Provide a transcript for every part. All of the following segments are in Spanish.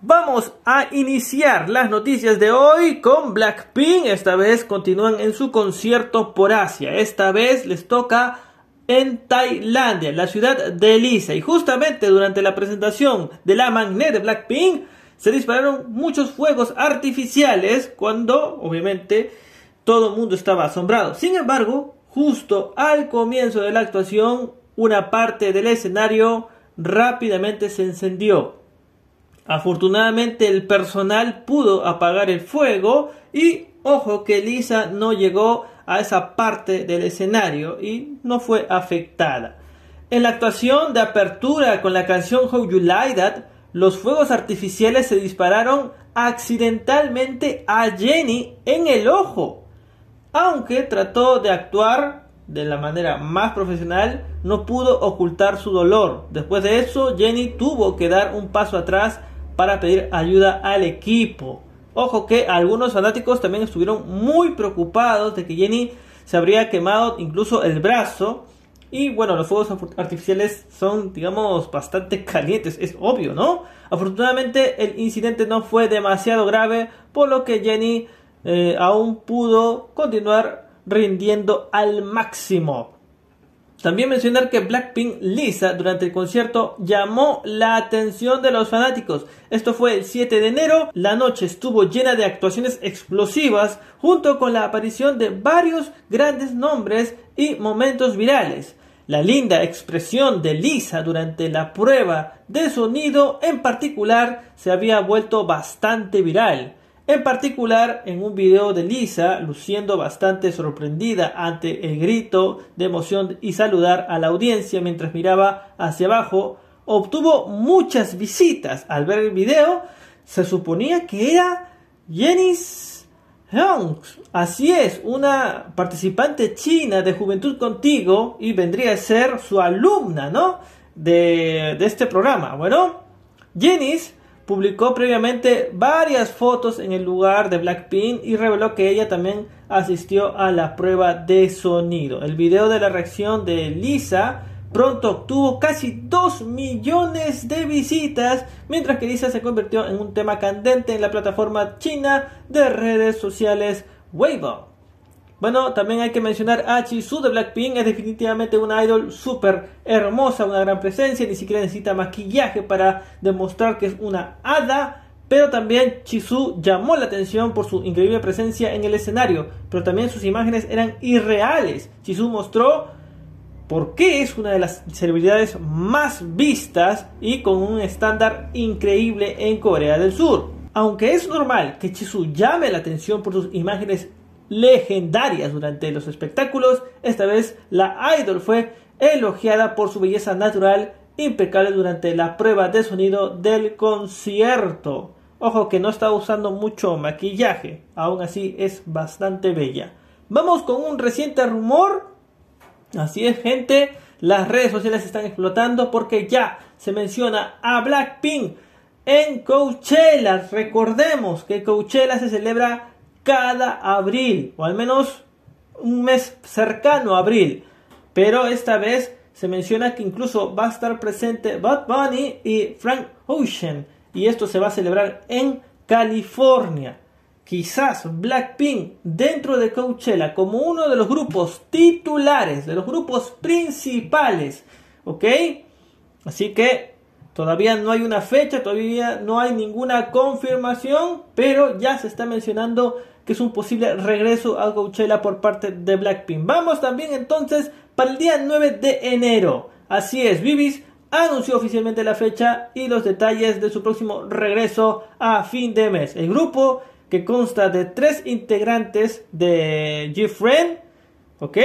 Vamos a iniciar las noticias de hoy con Blackpink. Esta vez continúan en su concierto por Asia. Esta vez les toca en Tailandia, la ciudad de Lisa. Y justamente durante la presentación de la magnet de Blackpink se dispararon muchos fuegos artificiales cuando obviamente todo el mundo estaba asombrado. Sin embargo, justo al comienzo de la actuación, una parte del escenario rápidamente se encendió Afortunadamente el personal pudo apagar el fuego y ojo que Lisa no llegó a esa parte del escenario y no fue afectada. En la actuación de apertura con la canción How You Like That, los fuegos artificiales se dispararon accidentalmente a Jenny en el ojo. Aunque trató de actuar de la manera más profesional, no pudo ocultar su dolor. Después de eso, Jenny tuvo que dar un paso atrás para pedir ayuda al equipo. Ojo que algunos fanáticos también estuvieron muy preocupados de que Jenny se habría quemado incluso el brazo. Y bueno, los fuegos artificiales son, digamos, bastante calientes, es obvio, ¿no? Afortunadamente el incidente no fue demasiado grave, por lo que Jenny eh, aún pudo continuar rindiendo al máximo. También mencionar que Blackpink Lisa durante el concierto llamó la atención de los fanáticos. Esto fue el 7 de enero. La noche estuvo llena de actuaciones explosivas junto con la aparición de varios grandes nombres y momentos virales. La linda expresión de Lisa durante la prueba de sonido en particular se había vuelto bastante viral. En particular, en un video de Lisa, luciendo bastante sorprendida ante el grito de emoción y saludar a la audiencia mientras miraba hacia abajo, obtuvo muchas visitas. Al ver el video, se suponía que era Jenny Hong. Así es, una participante china de Juventud Contigo y vendría a ser su alumna, ¿no? De, este programa. Bueno, Jenny publicó previamente varias fotos en el lugar de Blackpink y reveló que ella también asistió a la prueba de sonido. El video de la reacción de Lisa pronto obtuvo casi 2 millones de visitas, mientras que Lisa se convirtió en un tema candente en la plataforma china de redes sociales Weibo. Bueno, también hay que mencionar a Chisu de Blackpink, es definitivamente una idol súper hermosa, una gran presencia, ni siquiera necesita maquillaje para demostrar que es una hada. Pero también Chisu llamó la atención por su increíble presencia en el escenario, pero también sus imágenes eran irreales. Chisu mostró por qué es una de las celebridades más vistas y con un estándar increíble en Corea del Sur. Aunque es normal que Chisu llame la atención por sus imágenes legendarias durante los espectáculos. Esta vez la idol fue elogiada por su belleza natural impecable durante la prueba de sonido del concierto. Ojo que no está usando mucho maquillaje, aún así es bastante bella. Vamos con un reciente rumor. Así es, gente, las redes sociales están explotando porque ya se menciona a Blackpink en Coachella. Recordemos que Coachella se celebra cada abril, o al menos un mes cercano a abril. Pero esta vez se menciona que incluso va a estar presente Bud Bunny y Frank Ocean. Y esto se va a celebrar en California. Quizás Blackpink dentro de Coachella como uno de los grupos titulares, de los grupos principales. ¿Ok? Así que Todavía no hay una fecha, todavía no hay ninguna confirmación, pero ya se está mencionando que es un posible regreso a Coachella por parte de Blackpink. Vamos también entonces para el día 9 de enero. Así es, Vivis anunció oficialmente la fecha y los detalles de su próximo regreso a fin de mes. El grupo que consta de tres integrantes de G-Friend, ¿ok?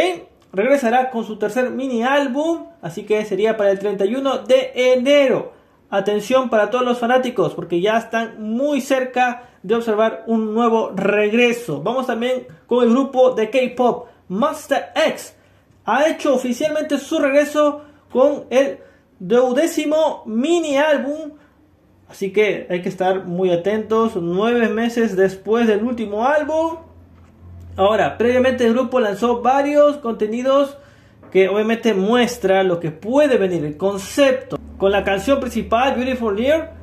Regresará con su tercer mini álbum, así que sería para el 31 de enero. Atención para todos los fanáticos, porque ya están muy cerca de observar un nuevo regreso. Vamos también con el grupo de K-Pop Master X. Ha hecho oficialmente su regreso con el duodécimo mini álbum. Así que hay que estar muy atentos. Nueve meses después del último álbum. Ahora, previamente el grupo lanzó varios contenidos que obviamente muestra lo que puede venir, el concepto. Con la canción principal, Beautiful Year,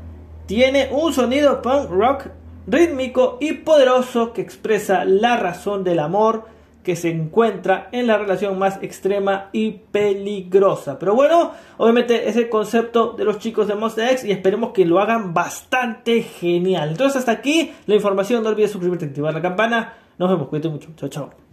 tiene un sonido punk rock rítmico y poderoso que expresa la razón del amor que se encuentra en la relación más extrema y peligrosa. Pero bueno, obviamente es el concepto de los chicos de Monster X y esperemos que lo hagan bastante genial. Entonces hasta aquí la información, no olvides suscribirte, activar la campana. Nos vemos, cuídate mucho, chao chao.